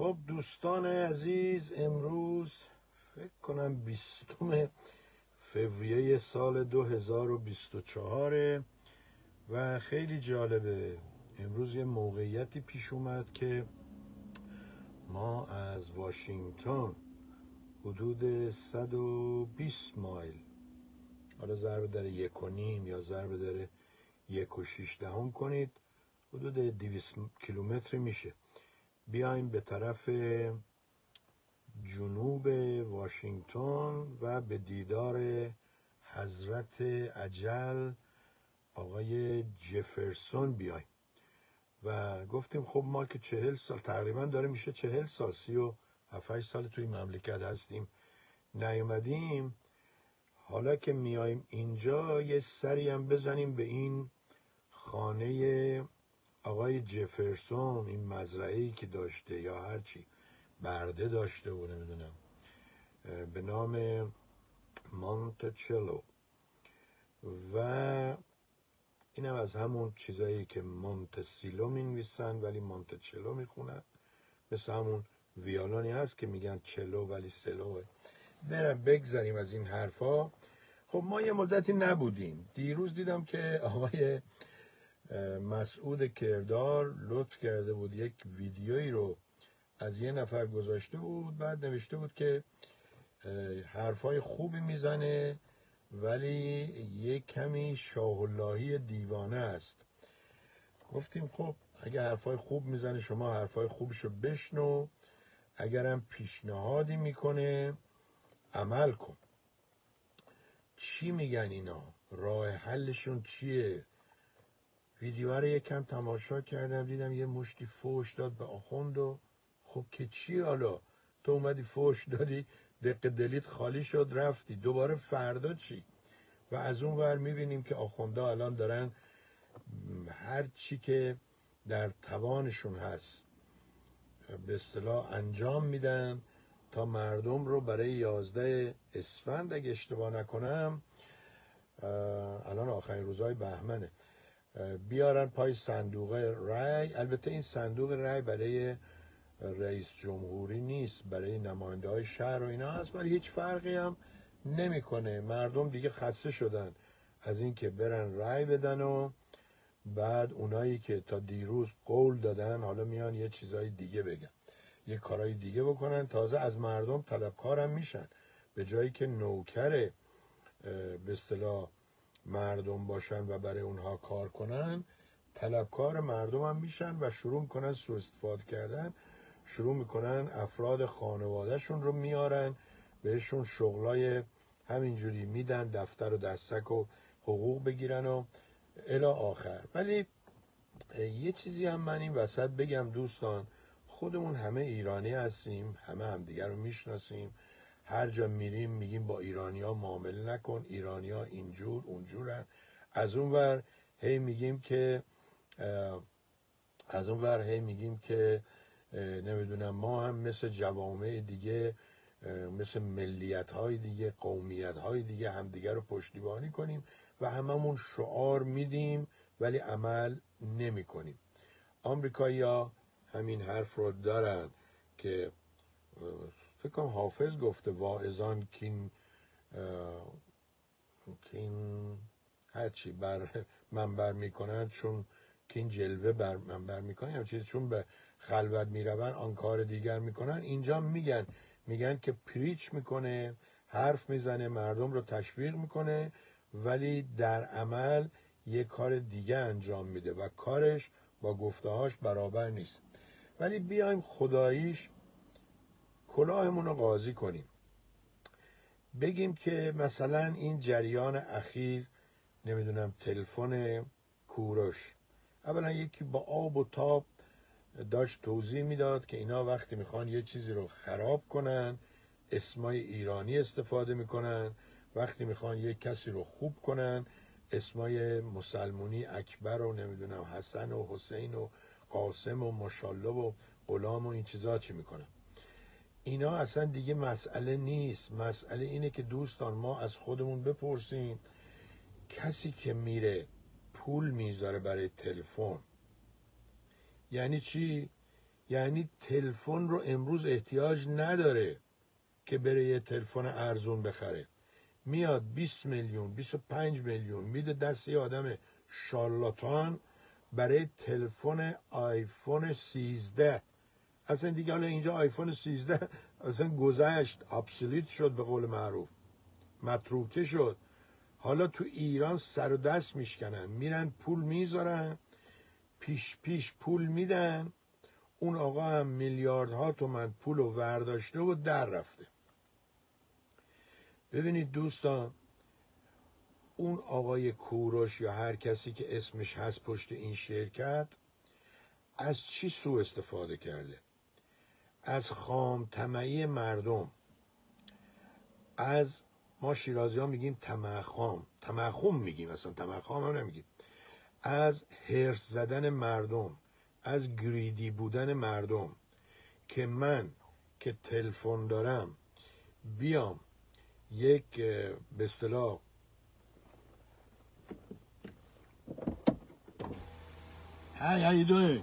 خب دوستان عزیز امروز فکر کنم بیستم فوریه سال 2024 و خیلی جالبه. امروز یه موقعیتی پیش اومد که ما از واشنگتن حدود 120 مایل حالا ضرب در یک و نیم یا ضرب در یک و شیش دهم کنید حدود 200 کیلومتر میشه. بیایم به طرف جنوب واشنگتن و به دیدار حضرت عجل آقای جفرسون بیایم. و گفتیم خب ما که چهل سال تقریبا داره میشه چهل سال سی و هفت سال توی مملکت هستیم. نیومدیم. حالا که میایم اینجا یه سری هم بزنیم به این خانه آقای جفرسون این مزرعه که داشته یا هرچی برده داشته و نمی‌دونم. به نام مونتچلو و اینم از همون چیزایی که مونتسیلو می نویسن ولی مونتچلو می‌خونن. مثل همون ویالونی هست که میگن چلو ولی سلوه. برم بگذاریم از این حرفا. خب ما یه مدتی نبودیم. دیروز دیدم که آقای مسعود کردار لطف کرده بود یک ویدیویی رو از یه نفر گذاشته بود بعد نوشته بود که حرفای خوبی می‌زنه ولی یک کمی شاه دیوانه است. گفتیم خب اگه حرفای خوب می‌زنه شما حرفای خوبشو بشنو اگرم پیشنهادی می‌کنه عمل کن. چی میگن اینا؟ راه حلشون چیه؟ ویدیو رو یکم تماشا کردم دیدم یه مشتی فوش داد به آخوند و خب که چی حالا؟ تو اومدی فوش دادی دق دلیت خالی شد رفتی. دوباره فردا چی؟ و از اون ور می‌بینیم که آخونده الان دارن هر چی که در توانشون هست به اصطلاح انجام میدن تا مردم رو برای یازده اسفند اگه اشتباه نکنم الان آخرین روزهای بهمنه. بیارن پای صندوق رای البته این صندوق رای برای رئیس جمهوری نیست برای نماینده های شهر و اینا هست ولی هیچ فرقی هم نمی‌کنه. مردم دیگه خسته شدن از اینکه برن رای بدن و بعد اونایی که تا دیروز قول دادن حالا میان یه چیزای دیگه بگن یه کارهای دیگه بکنن. تازه از مردم طلبکارم میشن. به جایی که نوکر به اصطلاح مردم باشن و برای اونها کار کنن طلبکار مردم هم میشن و شروع می‌کنن سو استفاده کردن. شروع می‌کنن افراد خانوادهشون رو میارن بهشون شغلای همینجوری میدن دفتر و دستک و حقوق بگیرن و الا آخر. ولی یه چیزی هم من این وسط بگم دوستان خودمون همه ایرانی هستیم همه همدیگر رو می‌شناسیم. هر جا میریم میگیم با ایرانیا معامله نکن ایرانیا اینجور اونجورن. از اون ور هی میگیم که از اون ور هی میگیم که نمی‌دونم ما هم مثل جوامع دیگه مثل ملیت های دیگه قومیت های دیگه همدیگه رو پشتیبانی کنیم و هممون شعار میدیم ولی عمل نمی کنیم آمریکایی همین حرف رو دارن که فکر کنم حافظ گفته واعظان کین کین هرچی بر منبر می‌کنن چون کین جلوه بر منبر می‌کنن یا چیز چون به خلوت میرون آن کار دیگر می‌کنن اینجا میگن میگن که پریچ می‌کنه حرف می‌زنه مردم رو تشویق می‌کنه ولی در عمل یه کار دیگه انجام میده و کارش با گفتهاش برابر نیست. ولی بیایم خداییش کلاهمون رو قاضی کنیم. بگیم که مثلا این جریان اخیر نمی‌دونم تلفن کوروش. اولا یکی با آب و تاب داشت توضیح می‌داد که اینا وقتی می‌خوان یه چیزی رو خراب کنن اسمای ایرانی استفاده می‌کنن. وقتی می‌خوان یه کسی رو خوب کنن اسمای مسلمونی اکبر و نمی‌دونم حسن و حسین و قاسم و ماشالله و غلام و این چیزا چی می‌کنن؟ اینا اصلا دیگه مسئله نیست. مسئله اینه که دوستان ما از خودمون بپرسیم کسی که میره پول می‌ذاره برای تلفن. یعنی چی؟ یعنی تلفن رو امروز احتیاج نداره که بره یه تلفن ارزون بخره. میاد 20 میلیون 25 میلیون میده دست یه آدم شارلاتان برای تلفن آیفون 13 اصلا دیگه حالا اینجا آیفون 13 اصلا گذشت ابسولیت شد به قول معروف. متروکه شد. حالا تو ایران سر و دست میشکنن. میرن پول می‌ذارن پیش پیش پول میدن. اون آقا هم میلیاردها تومن پول رو ورداشته و در رفته. ببینید دوستان اون آقای کوروش یا هر کسی که اسمش هست پشت این شرکت از چی سو استفاده کرده؟ از خام تمعی مردم. از ما شیرازی ها میگیم تمخام تمخم میگیم اصلا تمخام هم نمیگیم. از هرس زدن مردم از گریدی بودن مردم که من که تلفن دارم بیام یک به اصطلاح how you doing?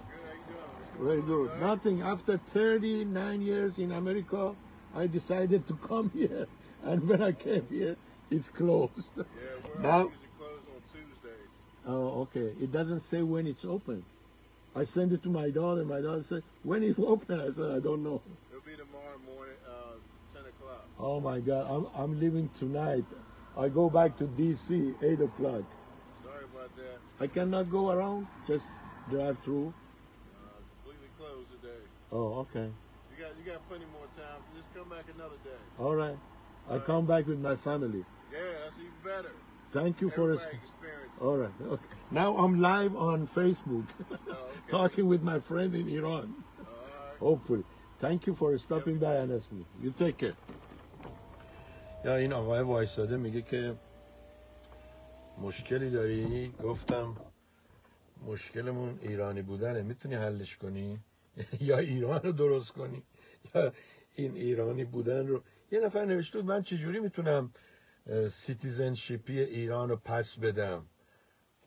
Very good. Nothing. After 39 years in America, I decided to come here. And when I came here, it's closed. Yeah, we're Now- usually closed on Tuesdays. Oh, okay. It doesn't say when it's open. I sent it to my daughter. My daughter said, when it's open? I said, I don't know. It'll be tomorrow morning, uh, 10 o'clock. Oh my God, I'm, I'm leaving tonight. I go back to DC, 8 o'clock. Sorry about that. I cannot go around, just drive through. Oh, okay. You got you got plenty more time. Just come back another day. All right. I come back with my family. Yeah, that's even better. Thank you for Everybody us. experience. All right. Okay. Now I'm live on Facebook, Oh, okay. talking with my friend in Iran. All right. Hopefully. Thank you for stopping by and asking me. You take care. یا این آقای وایساده میگه که مشکلی داری؟ گفتم مشکلمون ایرانی بودنه می‌تونی حلش کنی؟ یا ایران رو درست کنی؟ یا این ایرانی بودن رو. یه نفر نوشته بود من چجوری می‌تونم citizenship ایران رو پس بدم؟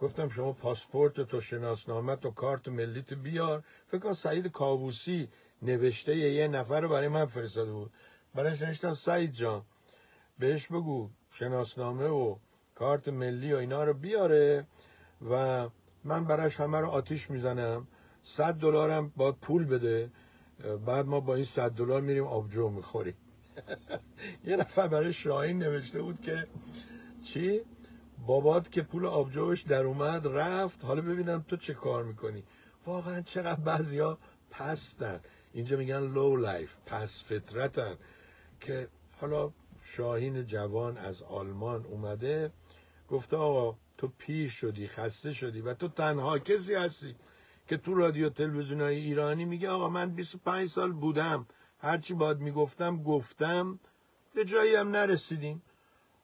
گفتم شما پاسپورت تو شناسنامه تو کارت ملیت بیار. فکر سعید کاووسی نوشته یه نفر رو برای من فرستاده بود. برایش نوشتم سعید جان بهش بگو شناسنامه و کارت ملی و اینا رو بیاره و من براش همه رو آتیش می‌زنم. صد دلارم باید پول بده بعد ما با این صد دلار میریم آبجو می‌خوریم. یه نفر برای شاهین نوشته بود که چی؟ بابات که پول آبجوش در اومد رفت. حالا ببینم تو چه کار می‌کنی؟ واقعا چقدر بعضیا پستن. اینجا میگن low life پس فطرتن. که حالا شاهین جوان از آلمان اومده گفته آقا تو پیر شدی خسته شدی و تو تنها کسی هستی. که تو رادیو تلویزیون های ایرانی میگه آقا من 25 سال بودم. هرچی باید می‌گفتم گفتم. به جایی هم نرسیدیم.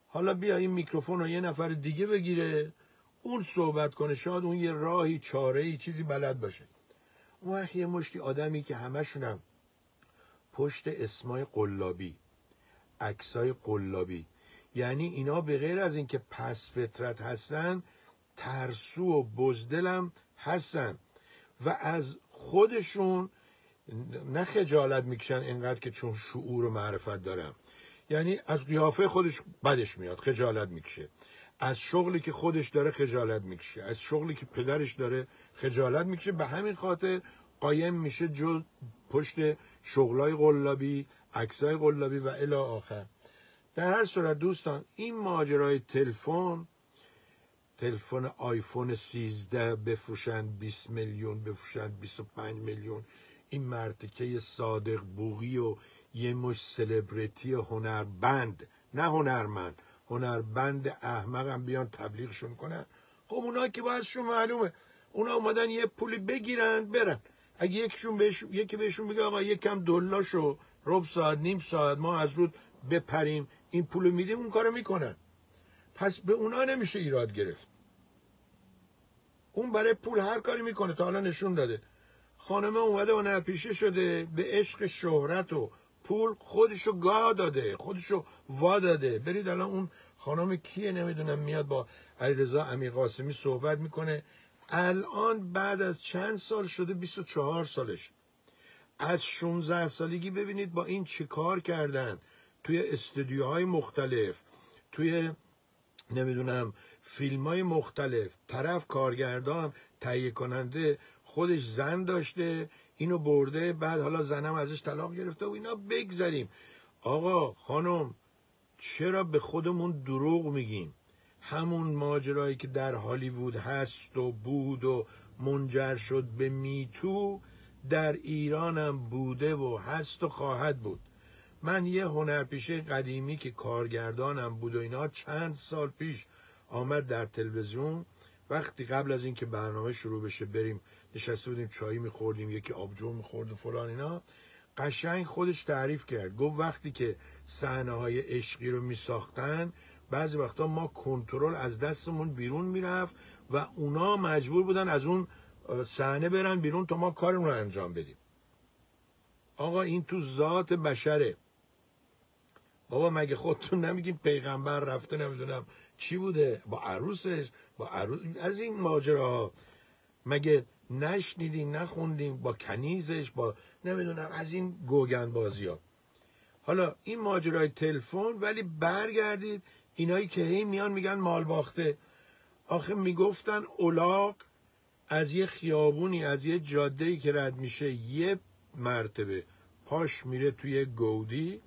حالا بیا این میکروفون رو یه نفر دیگه بگیره. اون صحبت کنه. شاید اون یه راهی چاره ای چیزی بلد باشه. اون وقت یه مشتی آدمی که همشونم پشت اسمای قلابی عکسای قلابی. یعنی اینا به غیر از اینکه پس فطرت هستن ترسو و بزدلم هستن. و از خودشون نه خجالت می‌کشن اینقدر که چون شعور و معرفت دارم یعنی از قیافه خودش بدش میاد خجالت می‌کشه. از شغلی که خودش داره خجالت می‌کشه. از شغلی که پدرش داره خجالت می‌کشه. به همین خاطر قایم میشه جو پشت شغلای قلابی عکسای قلابی و الی آخر. در هر صورت دوستان این ماجرای تلفن تلفن آیفون 13 بفروشن 20 میلیون بفروشن 25 میلیون. این مرتکه صادق بوغی و یه مش سلبریتی هنربند نه هنرمند هنربند احمقم بیان تبلیغشون کنن. خب اونا که بازشون معلومه اونا اومدن یه پولی بگیرن برن. اگه یکشون بهش... یکی بهشون بگه آقا یکم دلاشو رب ساعت نیم ساعت ما از رود بپریم این پولو میدیم اون کارو می‌کنن. پس به اونا نمیشه ایراد گرفت. اون برای پول هر کاری می‌کنه تا حالا نشون داده. خانمه اومده هنرپیشه شده به عشق شهرت و پول خودشو گاه داده خودشو وا داده. برید الان اون خانم کیه نمی‌دونم میاد با علیرضا امیر قاسمی صحبت می‌کنه. الان بعد از چند سال شده 24 سالش. از 16 سالگی ببینید با این چه کار کردن. توی استودیوهای مختلف توی نمی‌دونم فیلم های مختلف طرف کارگردان تهیه کننده خودش زن داشته اینو برده بعد حالا زنم ازش طلاق گرفته و اینا بگذریم. آقا خانم چرا به خودمون دروغ میگیم همون ماجرایی که در هالیوود هست و بود و منجر شد به میتو در ایرانم بوده و هست و خواهد بود. من یه هنرپیشه قدیمی که کارگردانم بود و اینا چند سال پیش آمد در تلویزیون. وقتی قبل از اینکه برنامه شروع بشه بریم نشسته بودیم چایی میخوردیم یکی آبجو می‌خورد و فلان اینا. قشنگ خودش تعریف کرد. گفت وقتی که صحنه های عشقی رو میساختن بعضی وقتا ما کنترل از دستمون بیرون می‌رفت و اونا مجبور بودن از اون صحنه برن بیرون تا ما کارمون رو انجام بدیم. آقا این تو ذات بشره. بابا مگه خودتون نمیگین پیغمبر رفته نمی‌دونم چی بوده؟ با عروسش با عروس از این ماجراها. مگه نشنیدیم نخوندیم با کنیزش با نمی‌دونم از این گوگن بازی ها حالا این ماجرای تلفن ولی برگردید اینایی که هی میان میگن مال باخته. آخه می‌گفتن اولاق از یه خیابونی از یه جاده که رد میشه یه مرتبه پاش میره توی گودی.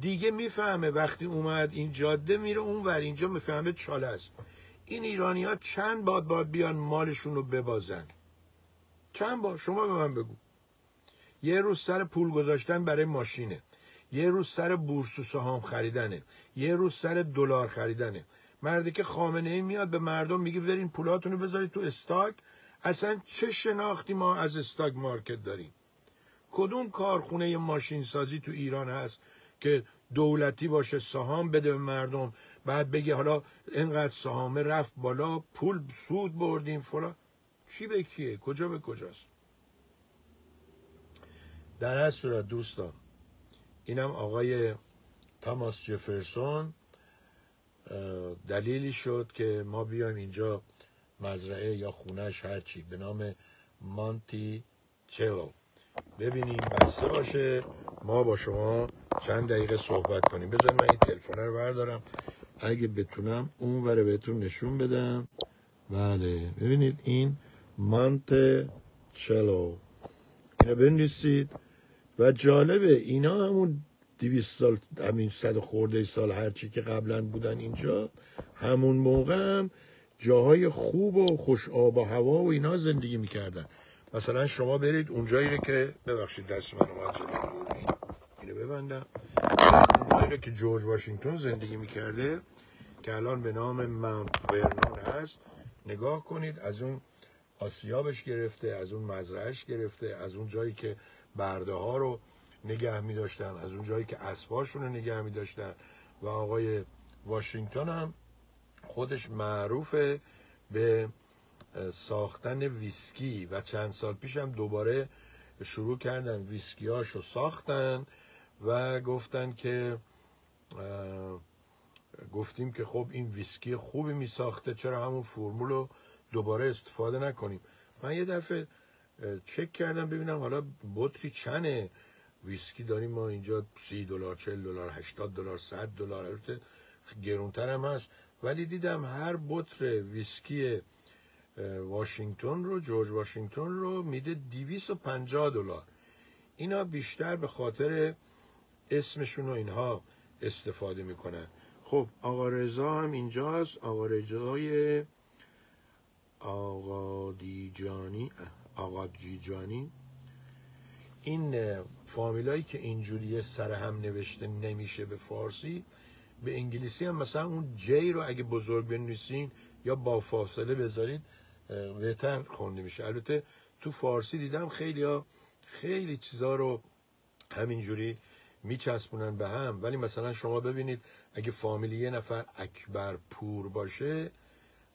دیگه می‌فهمه وقتی اومد این جاده میره اون ور اینجا می‌فهمه چاله است این ایرانی ها چند باد باد بیان مالشون رو ببازن؟ چند بار؟ شما به من بگو. یه روز سر پول گذاشتن برای ماشینه. یه روز سر بورس و سهام خریدنه. یه روز سر دلار خریدنه. مردی که خامنه ای میاد به مردم میگه برین پولاتونو بذارید تو استاک. اصلا چه شناختی ما از استاک مارکت داریم؟ کدوم کارخونه ماشین سازی تو ایران هست که دولتی باشه سهام بده به مردم. بعد بگه حالا اینقدر سهامه رفت بالا پول سود بردیم فلا چی به کیه؟ کجا به کجاست؟ در هر صورت دوستان اینم آقای تاماس جفرسون دلیلی شد که ما بیایم اینجا مزرعه یا خونش هرچی به نام مانتی چلو ببینیم بسته باشه. ما با شما چند دقیقه صحبت کنیم. بذار من این تلفن رو بردارم. اگه بتونم اون بره بهتون نشون بدم. بله. ببینید این مانت چلو اینا بنویسید. و جالبه اینا همون دیویست سال همین صد خورده سال هرچی که قبلا بودن اینجا همون موقع هم جاهای خوب و خوش آب و هوا و اینا زندگی می‌کردن. مثلا شما برید اونجایی که ببخشید دست من اومد ببندم. اونجایی که جورج واشنگتن زندگی می‌کرده که الان به نام ماونت ورنون هست نگاه کنید از اون آسیابش گرفته از اون مزرعش گرفته از اون جایی که برده ها رو نگه می داشتن از اون جایی که اسباشون رو نگه می داشتن و آقای واشنگتن هم خودش معروفه به ساختن ویسکی. و چند سال پیش هم دوباره شروع کردن ویسکیاشو ساختن. و گفتن که گفتیم که خب این ویسکی خوبی می ساخته چرا همون فرمول رو دوباره استفاده نکنیم؟ من یه دفعه چک کردم ببینم حالا بطری چنه ویسکی داریم ما اینجا سی دلار چل دلار هشتاد دلار صد دلار البته گرونتر هم هست. ولی دیدم هر بطر ویسکی واشنگتن رو جورج واشنگتن رو میده پنجاه دلار. اینا بیشتر به خاطر اسمشون و اینها استفاده می‌کنن. خب آقا رضا هم اینجاست. آقا رضای آقا دیجانی آقا جیجانی این فامیلایی که اینجوری سر هم نوشته نمیشه به فارسی به انگلیسی هم مثلا اون جی رو اگه بزرگ بنویسین یا با فاصله بذارید بهتر خونده میشه. البته تو فارسی دیدم خیلی ها خیلی چیزا رو همینجوری میچسبونن به هم. ولی مثلا شما ببینید اگه فامیلی یه نفر اکبر پور باشه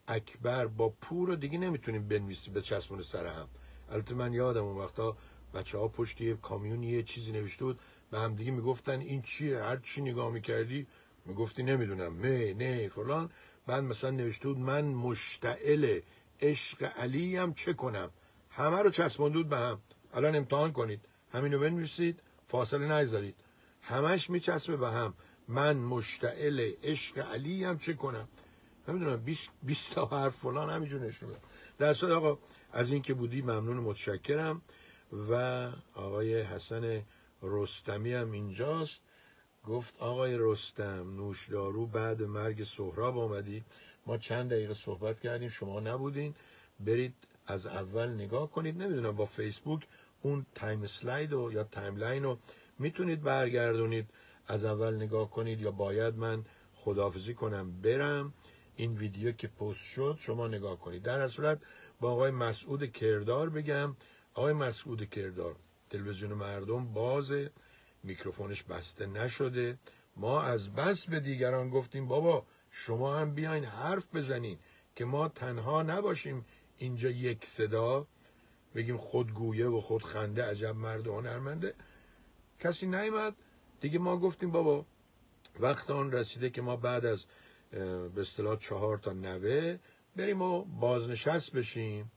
اکبر با پور رو دیگه نمی‌تونیم بنویسیم به چسبون سر هم. البته من یادم اون وقتا بچه ها پشت یه کامیون یه چیزی نوشته بود به هم دیگه می‌گفتن این چیه هر چی نگاه می‌کردی می‌گفتی نمی‌دونم نه نه فلان. بعد مثلا نوشته بود من مشتعل عشق علی هم چه کنم؟ همه رو چسبوندود به هم. الان امتحان کنید. همینو بنویسید فاصله نگذارید. همش میچسبه به هم. من مشتعل عشق علی هم چه کنم؟ نمی‌دونم 20 20 تا حرف فلان همینجور نشون در صورت آقا از این که بودی ممنون متشکرم و آقای حسن رستمی هم اینجاست. گفت آقای رستم نوشدارو بعد مرگ سهراب آمدی. ما چند دقیقه صحبت کردیم شما نبودین. برید از اول نگاه کنید. نمی‌دونم با فیسبوک اون تایم سلاید و یا تایملاین رو می‌تونید برگردونید از اول نگاه کنید یا باید من خداحافظی کنم برم این ویدیو که پست شد شما نگاه کنید. در صورت با آقای مسعود کردار بگم. آقای مسعود کردار تلویزیون مردم بازه میکروفونش بسته نشده. ما از بس به دیگران گفتیم بابا شما هم بیاین حرف بزنین که ما تنها نباشیم اینجا یک صدا. بگیم خودگویه و خودخنده عجب مرد هنرمنده کسی نیومد. دیگه ما گفتیم بابا وقت آن رسیده که ما بعد از به اصطلاح چهار تا نوه بریم و بازنشست بشیم.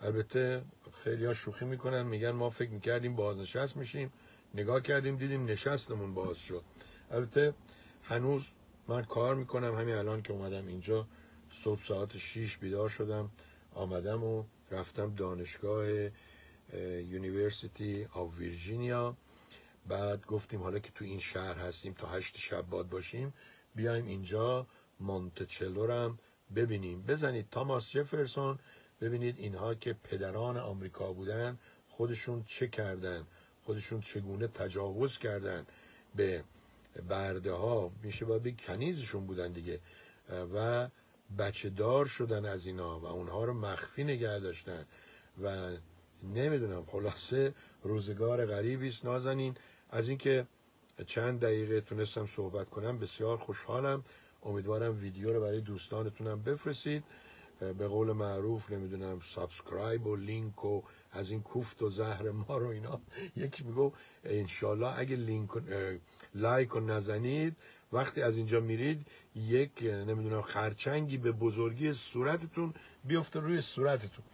البته خیلی ها شوخی می‌کنن میگن ما فکر می‌کردیم بازنشست میشیم. نگاه کردیم دیدیم نشستمون باز شد. البته هنوز من کار می‌کنم. همین الان که اومدم اینجا صبح ساعت 6 بیدار شدم. آمدم و رفتم دانشگاه University of Virginia بعد گفتیم حالا که تو این شهر هستیم تا هشت شب باید باشیم بیایم اینجا مونتیچلو هم ببینیم. بزنید تاماس جفرسون ببینید اینها که پدران آمریکا بودن خودشون چه کردن؟ خودشون چگونه تجاوز کردن به برده ها میشه باید کنیزشون بودن دیگه. و بچه دار شدن از اینا و اونها رو مخفی نگه داشتن. و نمی‌دونم خلاصه روزگار غریبی است. نازنین از اینکه چند دقیقه تونستم صحبت کنم بسیار خوشحالم. امیدوارم ویدیو رو برای دوستانتونم بفرستید. به قول معروف نمی‌دونم subscribe و like و از این کوفت و زهرمار و اینا. یکی میگو انشالله اگه لینک لایک و نزنید وقتی از اینجا میرید یک نمی‌دونم خرچنگی به بزرگی صورتتون بیفته روی صورتتون.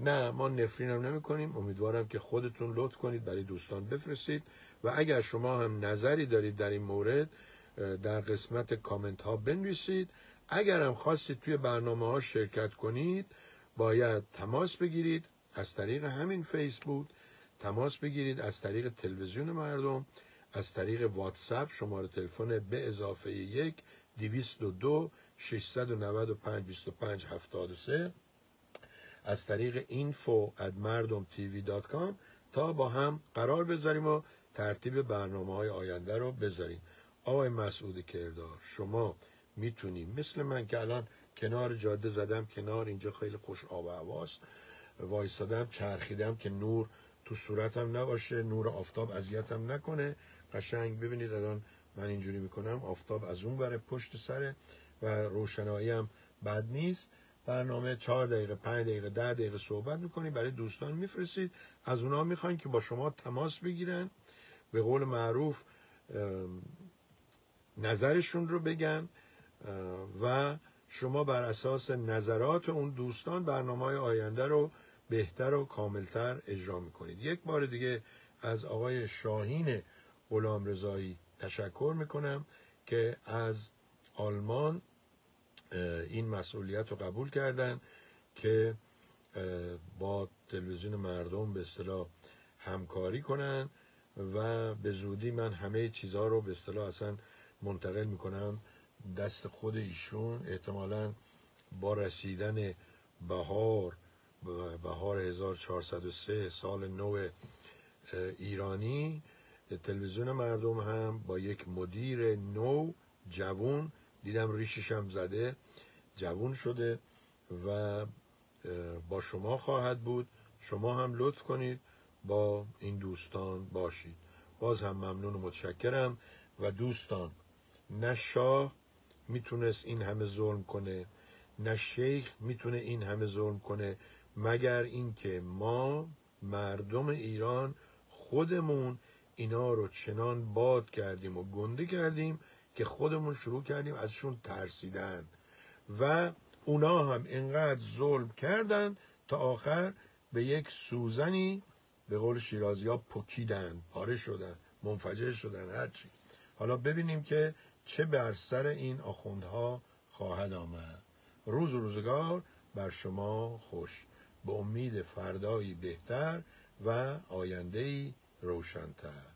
نه ما نفرین هم نمی کنیم امیدوارم که خودتون لطف کنید برای دوستان بفرستید. و اگر شما هم نظری دارید در این مورد در قسمت کامنت ها بنویسید. اگر هم خواستید توی برنامه ها شرکت کنید باید تماس بگیرید از طریق همین فیسبوک تماس بگیرید از طریق تلویزیون مردم از طریق واتساپ شماره تلفن به اضافه یک دیویست و دو ششصد و نود و پنج بیست و پنج هفتاد و سه از طریق info at مردم TV dot com تا با هم قرار بذاریم و ترتیب برنامه های آینده رو بذاریم آقای مسعود کردار شما می‌تونیم مثل من که الان کنار جاده زدم کنار اینجا خیلی خوش آب و هواست وایستادم چرخیدم که نور تو صورتم نباشه نور آفتاب اذیتم نکنه. قشنگ ببینید الان من اینجوری می‌کنم آفتاب از اون بره پشت سره و روشنایی هم بد نیست. برنامه چهار دقیقه پنج دقیقه ده دقیقه صحبت می‌کنید برای دوستان میفرستید. از اونا می‌خواین که با شما تماس بگیرن. به قول معروف نظرشون رو بگن و شما بر اساس نظرات اون دوستان برنامه های آینده رو بهتر و کاملتر اجرا می‌کنید. یک بار دیگه از آقای شاهین غلام رضایی تشکر می‌کنم که از آلمان این مسئولیت رو قبول کردن که با تلویزیون مردم به اصطلاح همکاری کنن. و به زودی من همه چیزها رو به اصطلاح اصلا منتقل می‌کنم. دست خود ایشون احتمالا با رسیدن بهار بهار 1403 سال نو ایرانی تلویزیون مردم هم با یک مدیر نو جوون دیدم ریشش هم زده جوون شده و با شما خواهد بود. شما هم لطف کنید. با این دوستان باشید. باز هم ممنون و متشکرم. و دوستان نه شاه می‌تونست این همه ظلم کنه نه شیخ می‌تونه این همه ظلم کنه مگر اینکه ما مردم ایران خودمون اینا رو چنان باد کردیم و گنده کردیم که خودمون شروع کردیم ازشون ترسیدن. و اونا هم اینقدر ظلم کردن تا آخر به یک سوزنی به قول شیرازی ها پکیدن پاره شدن منفجر شدن هرچی حالا ببینیم که چه بر سر این آخوندها خواهد آمد. روز و روزگار بر شما خوش. به امید فردایی بهتر و آیندهی روشنتر.